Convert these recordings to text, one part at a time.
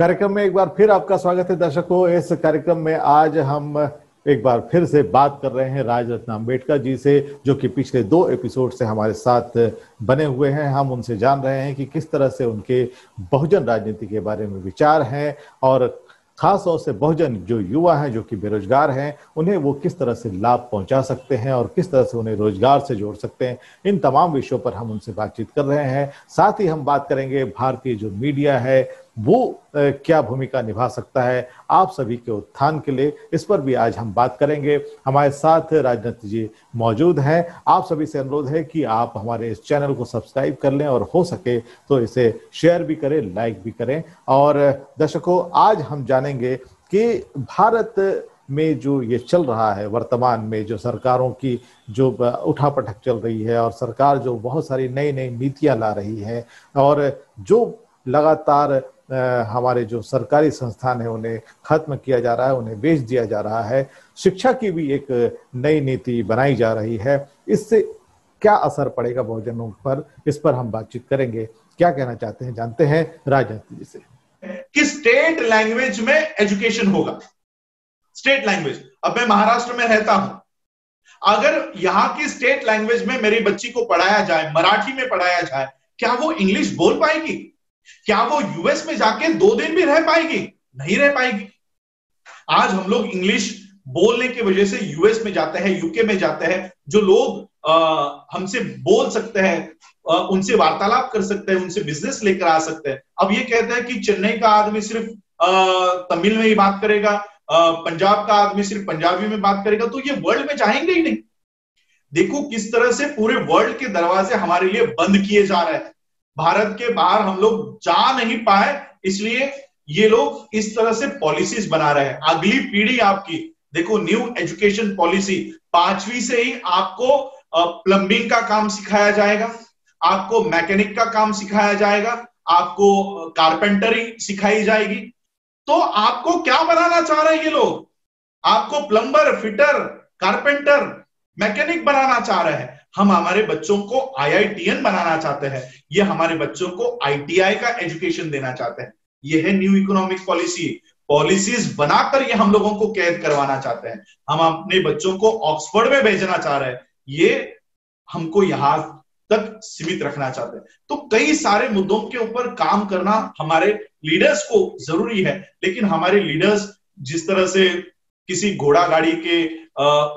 कार्यक्रम में एक बार फिर आपका स्वागत है दर्शकों। इस कार्यक्रम में आज हम एक बार फिर से बात कर रहे हैं राजरत्न अंबेडकर जी से, जो कि पिछले दो एपिसोड से हमारे साथ बने हुए हैं। हम उनसे जान रहे हैं कि किस तरह से उनके बहुजन राजनीति के बारे में विचार हैं और खास तौर से बहुजन जो युवा हैं, जो कि बेरोजगार हैं, उन्हें वो किस तरह से लाभ पहुँचा सकते हैं और किस तरह से उन्हें रोज़गार से जोड़ सकते हैं, इन तमाम विषयों पर हम उनसे बातचीत कर रहे हैं। साथ ही हम बात करेंगे भारतीय जो मीडिया है वो क्या भूमिका निभा सकता है आप सभी के उत्थान के लिए इस पर भी आज हम बात करेंगे। हमारे साथ राजनीति जी मौजूद हैं। आप सभी से अनुरोध है कि आप हमारे इस चैनल को सब्सक्राइब कर लें और हो सके तो इसे शेयर भी करें, लाइक भी करें। और दर्शकों, आज हम जानेंगे कि भारत में जो ये चल रहा है, वर्तमान में जो सरकारों की जो उठापटक चल रही है और सरकार जो बहुत सारी नई नई नीतियाँ ला रही है और जो लगातार हमारे जो सरकारी संस्थान है, उन्हें खत्म किया जा रहा है, उन्हें बेच दिया जा रहा है। शिक्षा की भी एक नई नीति बनाई जा रही है। इससे क्या असर पड़ेगा बहुजनों पर? इस पर हम बातचीत करेंगे। क्या कहना चाहते हैं, जानते हैं राजनीति जी से? कि स्टेट लैंग्वेज में एजुकेशन होगा। State language. अब मैं महाराष्ट्र में रहता हूँ। अगर यहाँ की स्टेट लैंग्वेज में मेरी बच्ची को पढ़ाया जाए, मराठी में पढ़ाया जाए, क्या वो इंग्लिश बोल पाएगी? क्या वो यूएस में जाके दो दिन भी रह पाएगी? नहीं रह पाएगी। आज हम लोग इंग्लिश बोलने की वजह से यूएस में जाते हैं यूके में जाते हैं, जो लोग हमसे बोल सकते हैं उनसे वार्तालाप कर सकते हैं, उनसे बिज़नेस लेकर आ सकते हैं। अब ये कहते हैं कि चेन्नई का आदमी सिर्फ़ तमिल में ही बात करेगा पंजाब का आदमी सिर्फ़ पंजाबी में बात करेगा तो ये वर्ल्ड में जाएँगे ही नहीं। देखो किस तरह से पूरे वर्ल्ड के दरवाजे हमारे लिए बंद किए जा रहे हैं। भारत के बाहर हम लोग जा नहीं पाए, इसलिए ये लोग इस तरह से पॉलिसीज़ बना रहे हैं। अगली पीढ़ी आपकी, देखो न्यू एजुकेशन पॉलिसी पांचवी से ही आपको प्लम्बिंग का काम सिखाया जाएगा, आपको मैकेनिक का काम सिखाया जाएगा, आपको कारपेंटरी सिखाई जाएगी। तो आपको क्या बनाना चाह रहे हैं ये लोग? आपको प्लम्बर फिटर कारपेंटर मैकेनिक बनाना चाह रहे हैं। हम हमारे बच्चों को आईआईटीएन बनाना चाहते हैं। ये हमारे बच्चों को आईटीआई का एजुकेशन देना चाहते हैं। ये है न्यू इकोनॉमिक पॉलिसी पॉलिसीज़ बनाकर ये हम लोगों को कैद करवाना चाहते हैं। हम अपने बच्चों को ऑक्सफोर्ड में भेजना चाह रहे हैं। ये हमको यहाँ तक सीमित रखना चाहते हैं। तो कई सारे मुद्दों के ऊपर काम करना हमारे लीडर्स को ज़रूरी है। लेकिन हमारे लीडर्स जिस तरह से किसी घोड़ा गाड़ी के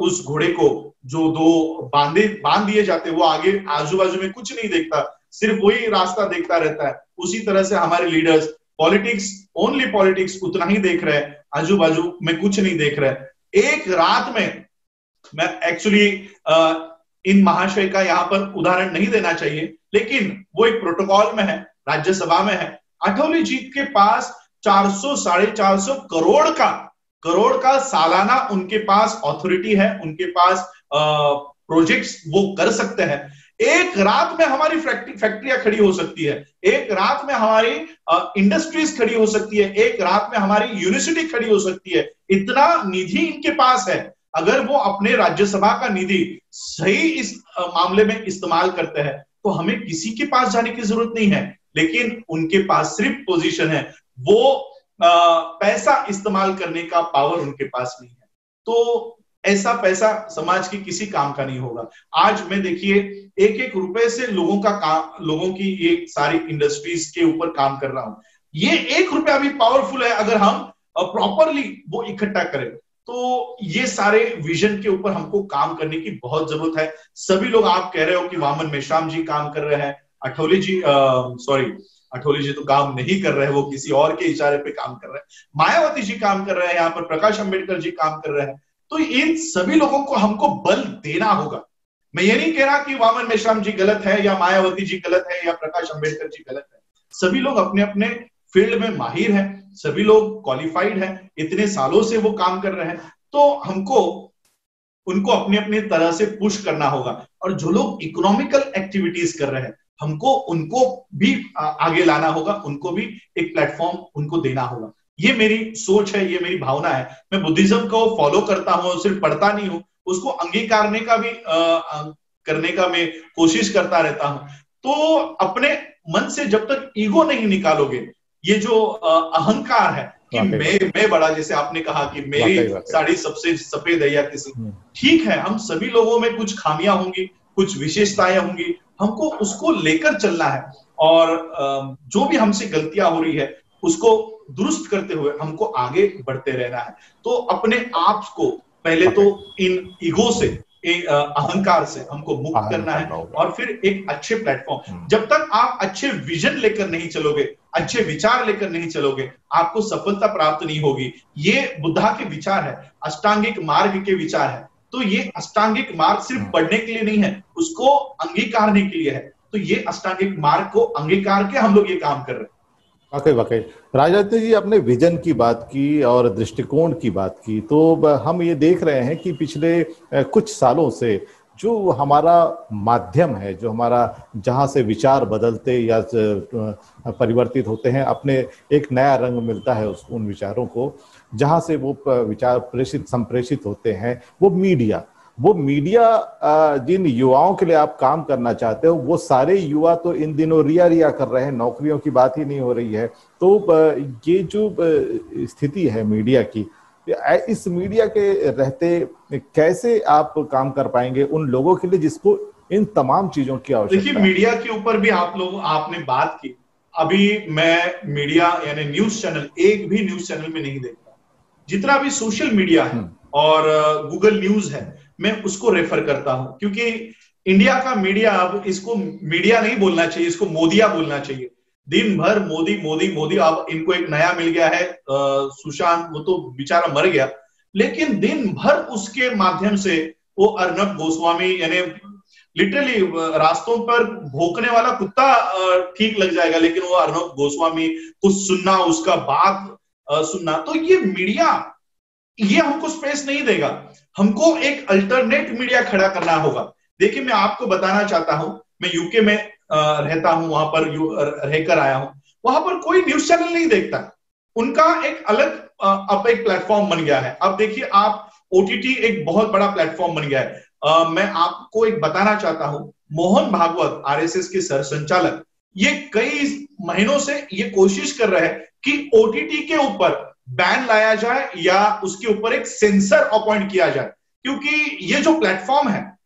उस घोड़े को जो दो बांधे, बाँध दिए जाते वो आगे आजू बाजू में कुछ नहीं देखता, सिर्फ़ वही रास्ता देखता रहता है। उसी तरह से हमारे लीडर्स पॉलिटिक्स ओनली पॉलिटिक्स उतना ही देख रहे हैं आजू बाजू में कुछ नहीं देख रहे एक रात में, मैं एक्चुअली इन महाशय का यहाँ पर उदाहरण नहीं देना चाहिए, लेकिन वो एक प्रोटोकॉल में है, राज्यसभा में है। अठौली जीत के पास 400 साढ़े चार सौ करोड़ का करोड़ का सालाना उनके पास ऑथोरिटी है, उनके पास प्रोजेक्ट्स वो कर सकते हैं। एक रात में हमारी फैक्ट्रियाँ खड़ी हो सकती है। एक रात में हमारी इंडस्ट्रीज़ खड़ी हो सकती है। एक रात में हमारी यूनिवर्सिटी खड़ी हो सकती है। इतना निधि इनके पास है। अगर वो अपने राज्यसभा का निधि सही इस मामले में इस्तेमाल करते हैं तो हमें किसी के पास जाने की ज़रूरत नहीं है। लेकिन उनके पास सिर्फ़ पोजीशन है। वो आ, पैसा इस्तेमाल करने का पावर उनके पास नहीं है। तो ऐसा पैसा समाज की किसी काम का नहीं होगा। आज मैं देखिए एक एक रुपए से लोगों का काम, लोगों की ये सारी इंडस्ट्रीज़ के ऊपर काम कर रहा हूँ। ये एक रुपया भी पावरफुल है, अगर हम प्रॉपरली वो इकट्ठा करें। तो ये सारे विजन के ऊपर हमको काम करने की बहुत ज़रूरत है। सभी लोग आप कह रहे हो कि वामन मेश्राम जी काम कर रहे हैं, अठोली जी सॉरी अठोली जी तो काम नहीं कर रहे हैं वो किसी और के इशारे पे काम कर रहे हैं। मायावती जी काम कर रहे हैं, यहाँ पर प्रकाश अंबेडकर जी काम कर रहे हैं। तो इन सभी लोगों को हमको बल देना होगा। मैं ये नहीं कह रहा कि वामन मेश्राम जी गलत है, या मायावती जी गलत है, या प्रकाश अंबेडकर जी गलत है। सभी लोग अपने अपने फ़ील्ड में माहिर हैं, सभी लोग क्वालिफाइड हैं, इतने सालों से वो काम कर रहे हैं तो हमको, उनको अपने अपने तरह से पुश करना होगा। और जो लोग इकोनॉमिकल एक्टिविटीज़ कर रहे हैं, हमको उनको भी आगे लाना होगा, उनको भी एक प्लेटफॉर्म उनको देना होगा। ये मेरी सोच है ये मेरी भावना है। मैं बुद्धिज्म को फॉलो करता हूँ सिर्फ़ पढ़ता नहीं हूँ उसको अंगीकारने का भी आ, करने का मैं कोशिश करता रहता हूँ। तो अपने मन से जब तक ईगो नहीं निकालोगे ये जो अहंकार है कि मैं मैं बड़ा जैसे आपने कहा कि मेरी साड़ी सबसे सफ़ेद है या किसी। हम्म। ठीक है हम सभी लोगों में कुछ खामियाँ होंगी कुछ विशेषताएँ होंगी हमको उसको लेकर चलना है। और जो भी हमसे गलतियाँ हो रही है उसको दुरुस्त करते हुए हमको आगे बढ़ते रहना है। तो अपने आप को पहले तो इन ईगो से अहंकार से हमको मुक्त करना है और फिर एक अच्छे प्लेटफॉर्म। हम्म। जब तक आप अच्छे विजन लेकर नहीं चलोगे अच्छे विचार लेकर नहीं चलोगे आपको सफलता प्राप्त नहीं होगी। ये बुद्धा के विचार है अष्टांगिक मार्ग के विचार है। तो ये अष्टांगिक मार्ग सिर्फ़ हम्म। पढ़ने के लिए नहीं है उसको अंगीकारने के लिए है। तो ये अष्टांगिक मार्ग को अंगीकार के हम लोग ये काम कर रहे हैं। वाकई वाकई। राजनीति जी, आपने विजन की बात की और दृष्टिकोण की बात की तो हम ये देख रहे हैं कि पिछले कुछ सालों से जो हमारा माध्यम है, जो हमारा जहाँ से विचार बदलते या परिवर्तित होते हैं, अपने एक नया रंग मिलता है उस, उन विचारों को, जहाँ से वो विचार प्रेषित, संप्रेषित होते हैं, वो मीडिया। वो मीडिया जिन युवाओं के लिए आप काम करना चाहते हो वो सारे युवा तो इन दिनों रिया रिया कर रहे हैं नौकरियों की बात ही नहीं हो रही है। तो ये जो स्थिति है मीडिया की इस मीडिया के रहते कैसे आप काम कर पाएँगे? उन लोगों के लिए जिसको इन तमाम चीज़ों की आवश्यकता देखिए मीडिया के ऊपर भी आप लोग आपने बात की। अभी मैं मीडिया यानी न्यूज़ चैनल एक भी न्यूज़ चैनल में नहीं देखता जितना भी सोशल मीडिया है हम्म। और गूगल न्यूज़ है मैं उसको रेफर करता हूँ। क्योंकि इंडिया का मीडिया अब इसको मीडिया नहीं बोलना चाहिए, इसको मोदिया बोलना चाहिए। दिन भर मोदी मोदी मोदी, अब इनको एक नया मिल गया है सुशांत, वो तो बेचारा मर गया। लेकिन दिन भर उसके माध्यम से वो अर्नब गोस्वामी, यानी लिटरली रास्तों पर भोकने वाला कुत्ता ठीक लग जाएगा, लेकिन वो अर्नब गोस्वामी कुछ सुनना, उसका बात सुनना तो ये मीडिया ये हमको स्पेस नहीं देगा। हमको एक अल्टरनेट मीडिया खड़ा करना होगा। देखिए मैं आपको बताना चाहता हूँ मैं यूके में रहता हूँ वहाँ पर रहकर आया हूँ। वहाँ पर कोई न्यूज़ चैनल नहीं देखता। उनका एक अलग अब एक प्लेटफॉर्म बन गया है। अब देखिए आप ओटीटी एक बहुत बड़ा प्लेटफॉर्म बन गया है। आ, मैं आपको एक बताना चाहता हूँ मोहन भागवत आरएसएस के सर संचालक ये कई महीनों से ये कोशिश कर रहे हैं कि ओटीटी के ऊपर बैन लाया जाए या उसके ऊपर एक सेंसर अपॉइंट किया जाए। क्योंकि ये जो प्लेटफॉर्म है,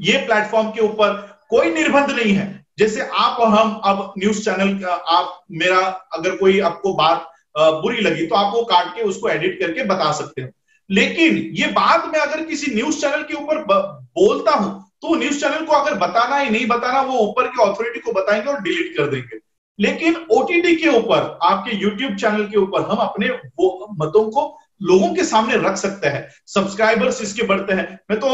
ये प्लेटफॉर्म के ऊपर कोई निर्बंध नहीं है। जैसे आप और हम अब न्यूज़ चैनल आप, मेरा, अगर कोई आपको बात बुरी लगी तो आप वो काट के उसको एडिट करके बता सकते हो। लेकिन ये बात मैं अगर किसी न्यूज़ चैनल के ऊपर बोलता हूँ तो न्यूज़ चैनल को अगर बताना ही नहीं बताना, वो ऊपर की ऑथोरिटी को बताएँगे और डिलीट कर देंगे। लेकिन ओटीटी के ऊपर, आपके यूट्यूब चैनल के ऊपर हम अपने वो मतों को लोगों के सामने रख सकते हैं। सब्सक्राइबर्स इसके बढ़ते हैं। मैं तो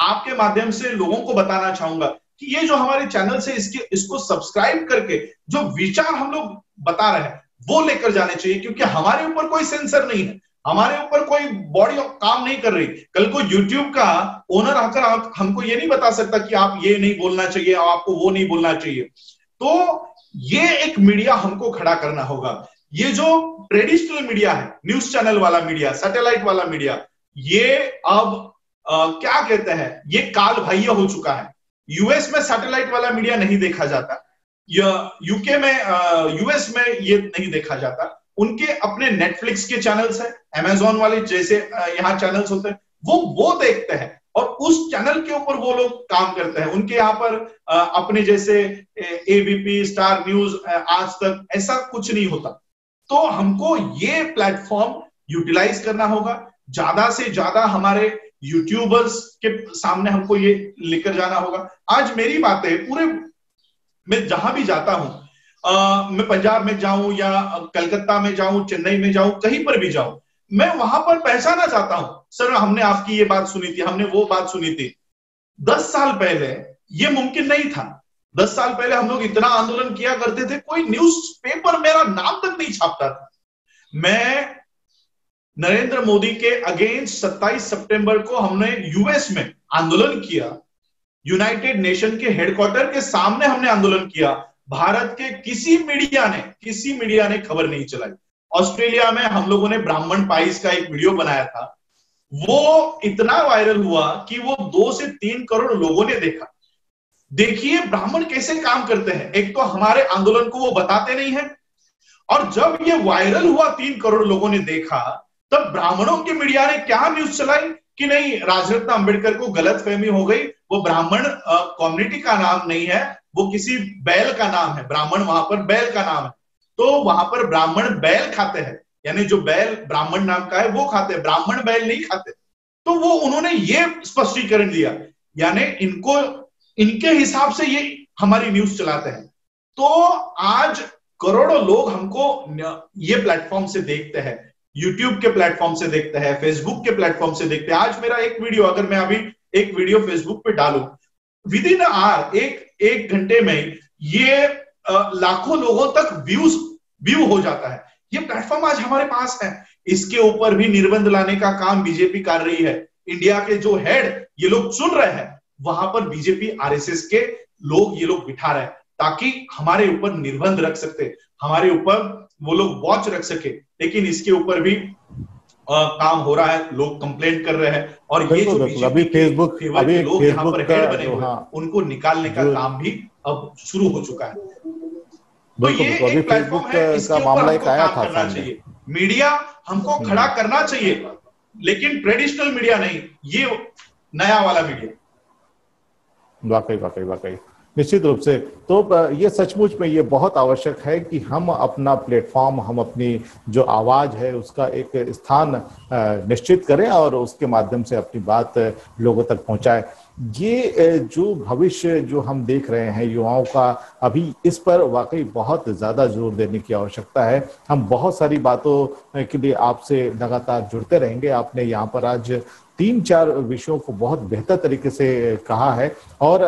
आपके माध्यम से लोगों को बताना चाहूँगा कि ये जो हमारे चैनल से इसके, इसको सब्सक्राइब करके जो विचार हम लोग बता रहे हैं, वो लेकर जाने चाहिए, क्योंकि हमारे ऊपर कोई सेंसर नहीं है। हमारे ऊपर कोई बॉडी काम नहीं कर रही। कल को यूट्यूब का ओनर आकर हमको ये नहीं बता सकता कि आप ये नहीं बोलना चाहिए, आपको वो नहीं बोलना चाहिए। तो ये एक मीडिया हमको खड़ा करना होगा। ये जो ट्रेडिशनल मीडिया है न्यूज़ चैनल वाला मीडिया सैटेलाइट वाला मीडिया ये अब आ, क्या कहते हैं ये काल भाई हो चुका है। यूएस में सैटेलाइट वाला मीडिया नहीं देखा जाता। यूके में यूएस में ये नहीं देखा जाता। उनके अपने नेटफ्लिक्स के चैनल्स हैं अमेजोन वाले जैसे यहाँ चैनल्स होते हैं वो वो देखते हैं। और उस चैनल के ऊपर वो लोग काम करते हैं। उनके यहाँ पर अपने जैसे एबीपी स्टार न्यूज़ आज तक ऐसा कुछ नहीं होता। तो हमको ये प्लेटफॉर्म यूटिलाइज करना होगा। ज़्यादा से ज़्यादा हमारे यूट्यूबर्स के सामने हमको ये लेकर जाना होगा। आज मेरी बात है पूरे मैं जहाँ भी जाता हूँ आ, मैं पंजाब में जाऊँ या कलकत्ता में जाऊँ चेन्नई में जाऊँ कहीं पर भी जाऊँ मैं वहाँ पर पहचाना चाहता हूँ। सर, हमने आपकी ये बात सुनी थी, हमने वो बात सुनी थी। दस साल पहले ये मुमकिन नहीं था। दस साल पहले हम लोग इतना आंदोलन किया करते थे, कोई न्यूज़ पेपर मेरा नाम तक नहीं छापता था। मैं नरेंद्र मोदी के अगेंस्ट 27 सितंबर को हमने यूएस में आंदोलन किया। यूनाइटेड नेशन के हेडक्वार्टर के सामने हमने आंदोलन किया। भारत के किसी मीडिया ने, किसी मीडिया ने खबर नहीं चलाई। ऑस्ट्रेलिया में हम लोगों ने ब्राह्मण पाइस का एक वीडियो बनाया था। वो इतना वायरल हुआ कि वो दो से तीन करोड़ लोगों ने देखा। देखिए ब्राह्मण कैसे काम करते हैं। एक तो हमारे आंदोलन को वो बताते नहीं है। और जब ये वायरल हुआ तीन करोड़ लोगों ने देखा, तब ब्राह्मणों के मीडिया ने क्या न्यूज़ चलाई कि नहीं, राजरत्न अंबेडकर को गलत फहमी हो गई। वो ब्राह्मण कम्युनिटी का नाम नहीं है। वो किसी बैल का नाम है। ब्राह्मण वहाँ पर बैल का नाम है। तो वहाँ पर ब्राह्मण बैल खाते हैं। यानी जो बैल ब्राह्मण नाम का है, वो खाते हैं। ब्राह्मण बैल नहीं खाते। तो वो उन्होंने ये स्पष्टीकरण दिया। यानी इनको, इनके हिसाब से ये हमारी न्यूज़ चलाते हैं। तो आज करोड़ों लोग हमको ये प्लेटफॉर्म से देखते हैं। यूट्यूब के प्लेटफॉर्म से देखते हैं फेसबुक के प्लेटफॉर्म से देखते हैं। आज मेरा एक वीडियो, अगर मैं अभी एक वीडियो फेसबुक पे डालू। विद इन आर एक एक घंटे में ये लाखों लोगों तक व्यूज़ व्यू हो जाता है। ये प्लेटफॉर्म आज हमारे पास है। इसके ऊपर भी निर्बंध लाने का काम बीजेपी कर रही है। इंडिया के जो हेड ये लोग चुन रहे हैं। वहाँ पर बीजेपी आरएसएस के लोग ये लोग बिठा रहे हैं ताकि हमारे ऊपर निर्बंध रख सकते। हमारे ऊपर वो लोग वॉच रख सके। लेकिन इसके ऊपर भी आ, काम हो रहा है। लोग कंप्लेंट कर रहे हैं। और ये जो अभी फेसबुक अभी लोग यहाँ पर हेड बने हुए हाँ, उनको निकालने का काम भी अब शुरू हो चुका है। तो ये एक प्लेटफॉर्म है इसके ऊपर हमको काम करना चाहिए। मीडिया हमको हम्म। खड़ा करना चाहिए लेकिन ट्रेडिशनल मीडिया नहीं ये नया वाला मीडिया। वाकई वाकई वाकई। निश्चित रूप से। तो ये सचमुच में ये बहुत आवश्यक है कि हम अपना प्लेटफॉर्म हम अपनी जो आवाज़ है उसका एक स्थान निश्चित करें और उसके माध्यम से अपनी बात लोगों तक पहुंचाएँ। ये जो भविष्य जो हम देख रहे हैं युवाओं का, अभी इस पर वाकई बहुत ज़्यादा ज़ोर देने की आवश्यकता है। हम बहुत सारी बातों के लिए आपसे लगातार जुड़ते रहेंगे। आपने यहाँ पर आज तीन चार विषयों को बहुत बेहतर तरीके से कहा है। और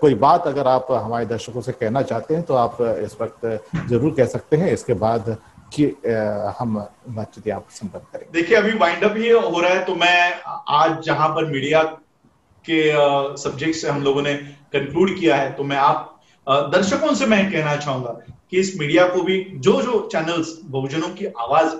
कोई बात अगर आप हमारे दर्शकों से कहना चाहते हैं तो आप इस वक्त ज़रूर कह सकते हैं। इसके बाद कि हम बातचीत पर संपर्क करें देखिए, अभी वाइंड अप ही हो रहा है तो मैं आज जहाँ पर मीडिया के सब्जेक्ट से हम लोगों ने कंक्लूड किया है तो मैं आप दर्शकों से मैं कहना चाहूँगा कि इस मीडिया को भी जो जो चैनल्स बहुजनों की आवाज़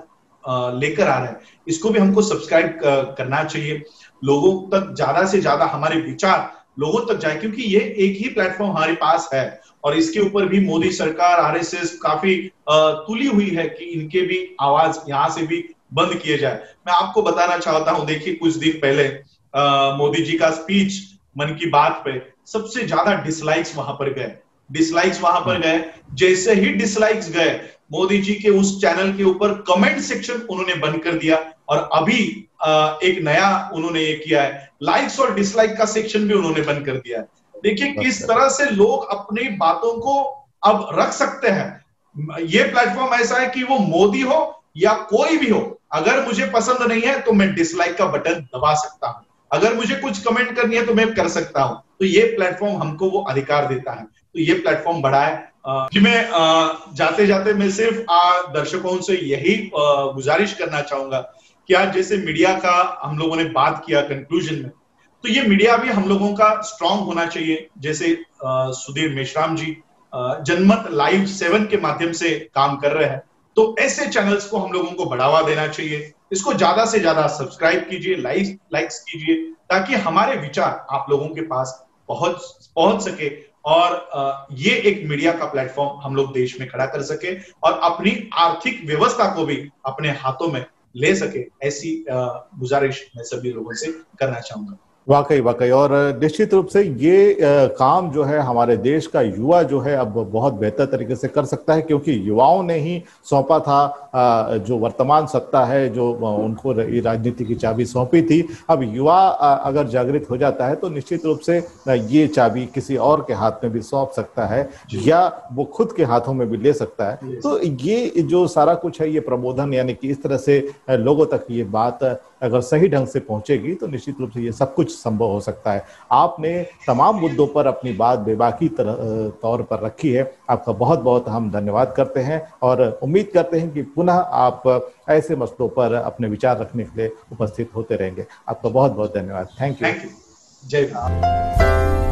लेकर आ रहे हैं, इसको भी हमको सब्सक्राइब करना चाहिए। लोगों तक ज़्यादा से ज़्यादा हमारे विचार लोगों तक जाए, क्योंकि ये एक ही प्लेटफॉर्म हमारे पास है, और इसके ऊपर भी मोदी सरकार आरएसएस काफ़ी तुली हुई है कि इनके भी आवाज़ यहाँ से भी बंद किए जाए। मैं आपको बताना चाहता हूँ, देखिए कुछ दिन पहले मोदी जी का स्पीच मन की बात पे सबसे ज़्यादा डिसलाइक्स वहाँ पर गए। डिसलाइक्स वहाँ पर गए। जैसे ही डिसलाइक्स गए मोदी जी के उस चैनल के ऊपर कमेंट सेक्शन उन्होंने बंद कर दिया और अभी एक नया उन्होंने ये किया है। लाइक्स और डिसलाइक का सेक्शन भी उन्होंने बंद कर दिया है। देखिए किस तरह से लोग अपनी बातों को अब रख सकते हैं। ये प्लेटफॉर्म ऐसा है कि वो मोदी हो या कोई भी हो। अगर मुझे पसंद नहीं है तो मैं डिसलाइक का बटन दबा सकता हूँ। अगर मुझे कुछ कमेंट करनी है तो मैं कर सकता हूँ। तो ये प्लेटफॉर्म हमको वो अधिकार देता है। तो ये प्लेटफॉर्म बड़ा है। कि मैं जाते जाते मैं सिर्फ़ दर्शकों से यही गुजारिश करना चाहूँगा कि आज जैसे मीडिया का हम लोगों ने बात किया कंक्लूजन में तो ये मीडिया भी हम लोगों का स्ट्रांग होना चाहिए। जैसे सुधीर मेश्राम जी जनमत लाइव सेवन के माध्यम से काम कर रहे हैं। तो ऐसे चैनल्स को हम लोगों को बढ़ावा देना चाहिए। इसको ज़्यादा से ज़्यादा सब्सक्राइब कीजिए लाइक लाइक्स कीजिए, ताकि हमारे विचार आप लोगों के पास पहुँच पहुँच सके और ये एक मीडिया का प्लेटफॉर्म हम लोग देश में खड़ा कर सके और अपनी आर्थिक व्यवस्था को भी अपने हाथों में ले सके, ऐसी गुजारिश मैं सभी लोगों से करना चाहूँगा। वाकई वाकई। और निश्चित रूप से ये काम जो है हमारे देश का युवा जो है अब बहुत बेहतर तरीके से कर सकता है क्योंकि युवाओं ने ही सौंपा था जो वर्तमान सत्ता है जो उनको राजनीति की चाबी सौंपी थी। अब युवा अगर जागृत हो जाता है तो निश्चित रूप से ये चाबी किसी और के हाथ में भी सौंप सकता है या वो खुद के हाथों में भी ले सकता है। तो ये जो सारा कुछ है ये प्रबोधन यानी कि इस तरह से लोगों तक ये बात अगर सही ढंग से पहुंचेगी तो निश्चित रूप से ये सब कुछ संभव हो सकता है। आपने तमाम मुद्दों पर अपनी बात बेबाकी तौर पर रखी है। आपका बहुत बहुत हम धन्यवाद करते हैं और उम्मीद करते हैं कि पुनः आप ऐसे मसलों पर अपने विचार रखने के लिए उपस्थित होते रहेंगे। आपका बहुत बहुत धन्यवाद थैंक यू जय भारत।